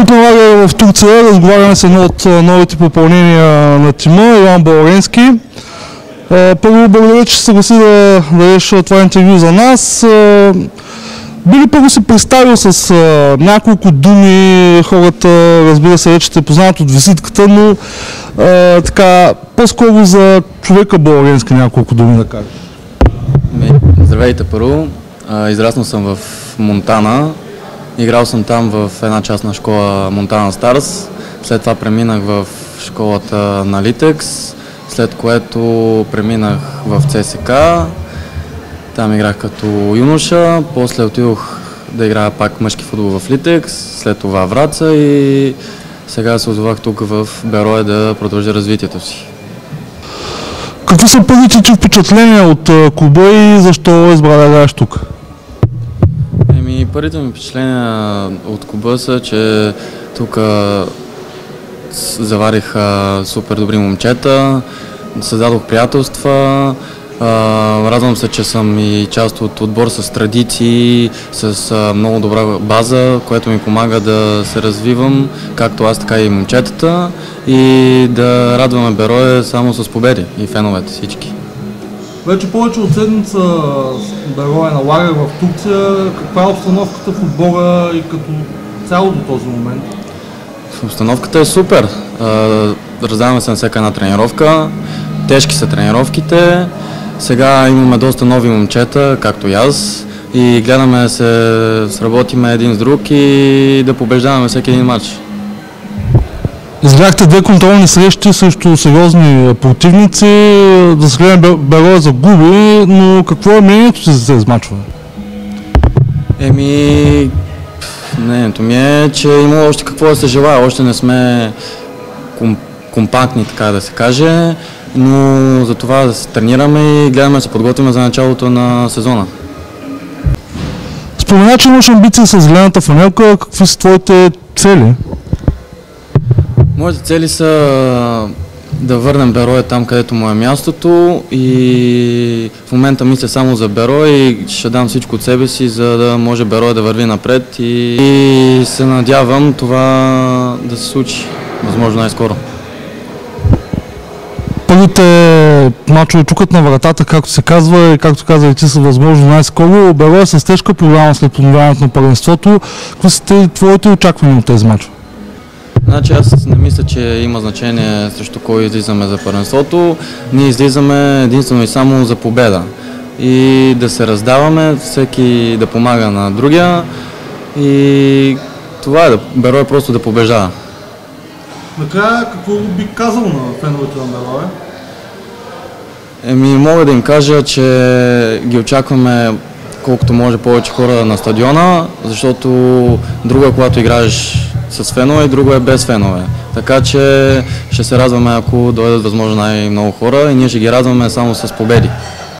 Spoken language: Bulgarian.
Тук на в Турция разговаряме с едно от новите попълнения на тима, Иван Баларенски. Първо благодаря, че се съгласи да дадеш това интервю за нас. Би ли първо си представил с а, няколко думи хората, разбира се, вече те познават от визитката, но а, така, по-скоро за човека Баларенски няколко думи да кажа. Здравейте първо. Израснал съм в Монтана. Играл съм там в една част на школа Монтана Старс. След това преминах в школата на Литекс, след което преминах в ЦСК. Там играх като юноша, после отидох да играя пак мъжки футбол в Литекс, след това Враца и сега се озовах тук в Берое да продължа развитието си. Какви са първите ти впечатления от клуба и защо избра да играеш тук? Първите ми впечатления от клуба са, че тук заварих супер добри момчета, създадох приятелства, радвам се, че съм и част от отбор с традиции, с много добра база, което ми помага да се развивам, както аз, така и момчетата и да радваме Берое само с победи и феновете всички. Вече повече от седмица Берое на лагер в Турция. Каква е обстановката в отбора и като цяло до този момент? Обстановката е супер. Раздаваме се на всяка една тренировка. Тежки са тренировките. Сега имаме доста нови момчета, както и аз, и гледаме да се сработиме един с друг и да побеждаваме всеки един матч. Изгледахте две контролни срещи срещу сериозни противници, да се гледаме Беро загуби, но какво е мнението си за тези мачове? Еми, мнението ми е, че има още какво да се желая, още не сме компактни, така да се каже но за това да се тренираме и гледаме да се подготвим за началото на сезона. Спомена, че имаш амбиции с зелената фанелка. Какви са твоите цели? Моите цели са да върнем Берое там, където му е мястото и в момента мисля само за Берое и ще дам всичко от себе си, за да може Берое да върви напред и, и се надявам това да се случи, възможно най-скоро първите мачове чукат на вратата, както се казва и както каза и ти са възможно най-скоро. Бело е с тежка програма след подновяването на първенството. Какви са твоите очаквания от тези мачове? Значи аз не мисля, че има значение срещу кой излизаме за първенството. Ние излизаме единствено и само за победа. И да се раздаваме, всеки да помага на другия. И това е, да, Беро е просто да побеждава. Накрая, какво би казал на феновете на Берое? Еми, мога да им кажа, че ги очакваме колкото може повече хора на стадиона, защото друго е когато играеш с фенове и друго е без фенове. Така че ще се радваме, ако дойдат възможно най-много хора и ние ще ги радваме само с победи.